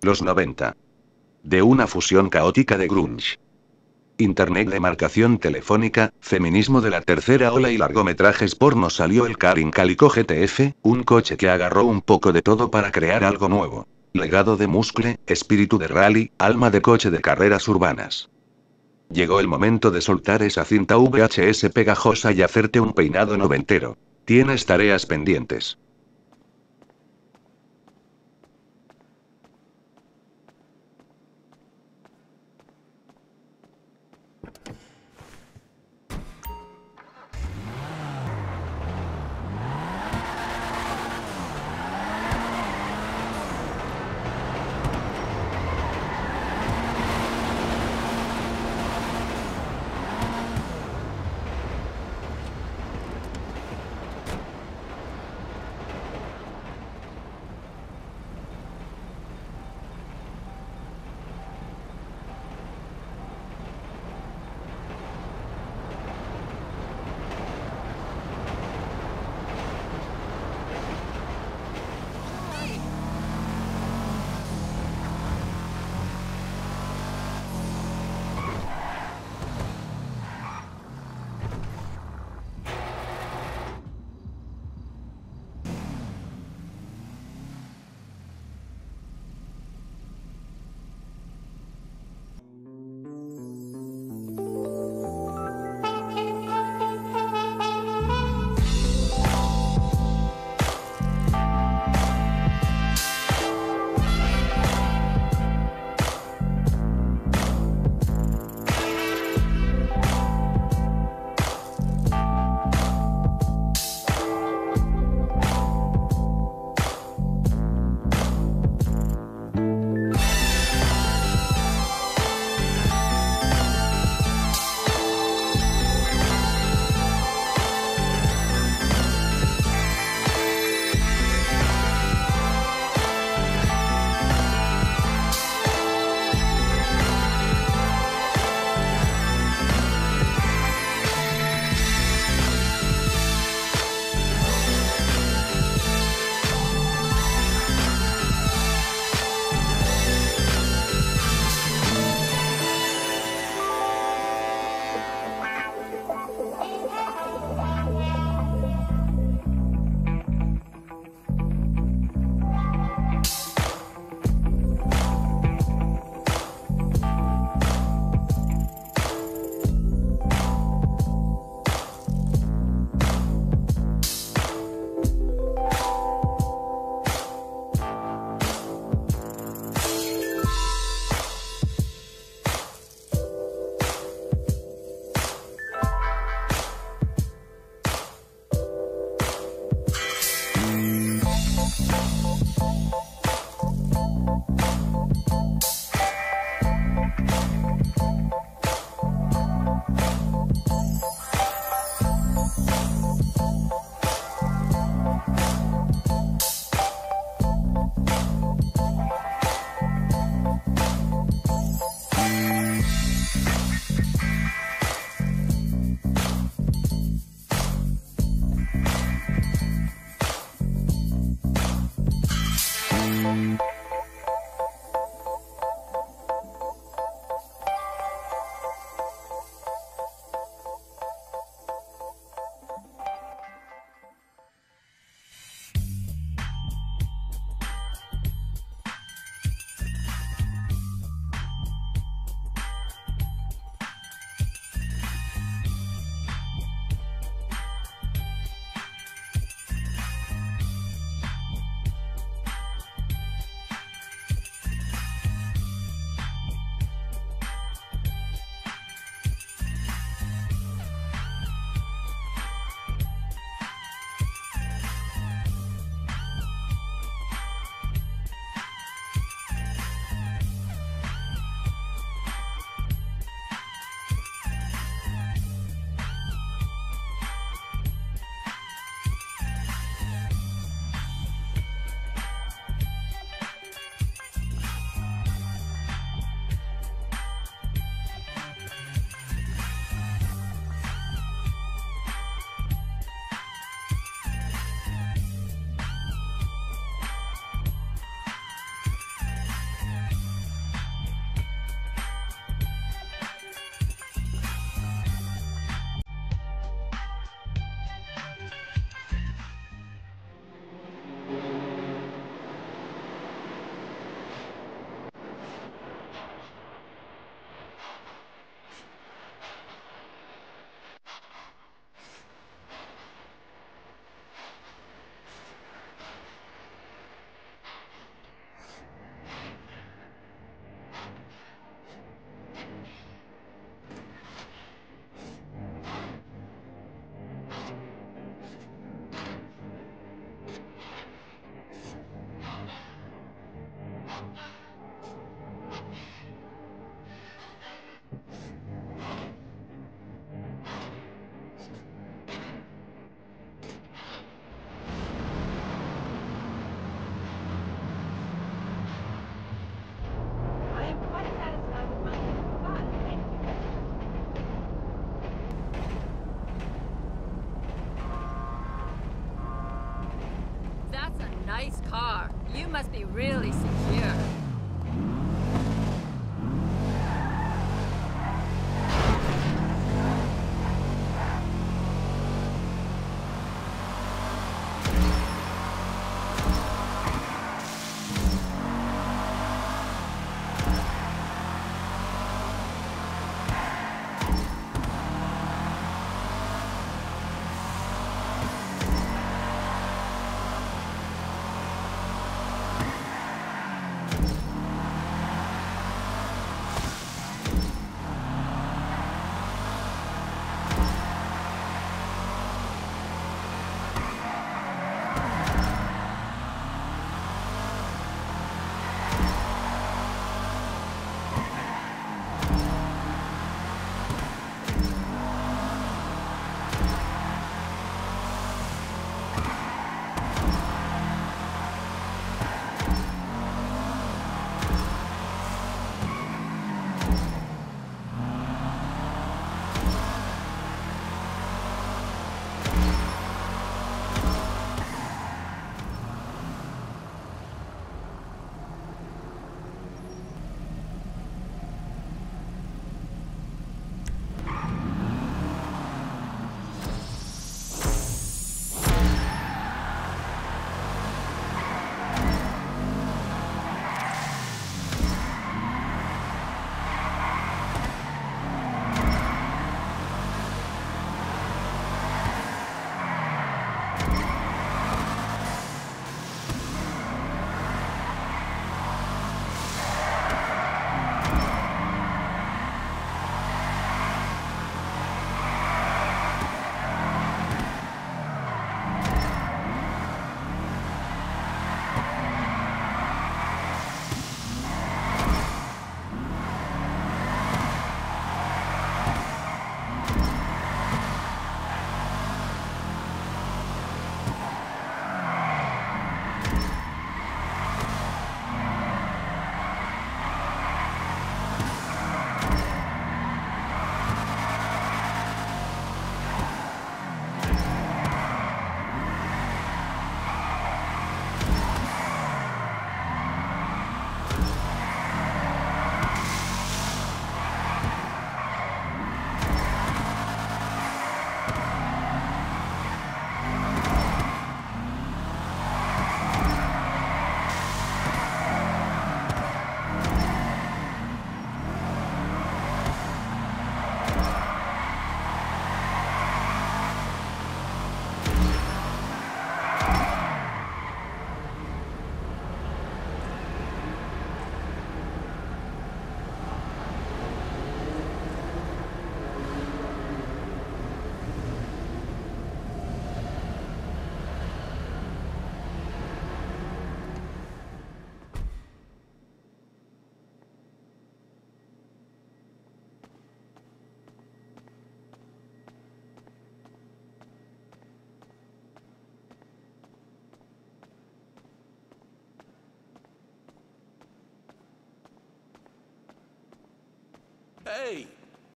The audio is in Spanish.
Los 90. De una fusión caótica de grunge. Internet de marcación telefónica, feminismo de la tercera ola y largometrajes porno salió el Karin Calico GTF, un coche que agarró un poco de todo para crear algo nuevo. Legado de muscle, espíritu de rally, alma de coche de carreras urbanas. Llegó el momento de soltar esa cinta VHS pegajosa y hacerte un peinado noventero. Tienes tareas pendientes. Nice car. You must be really secure. hey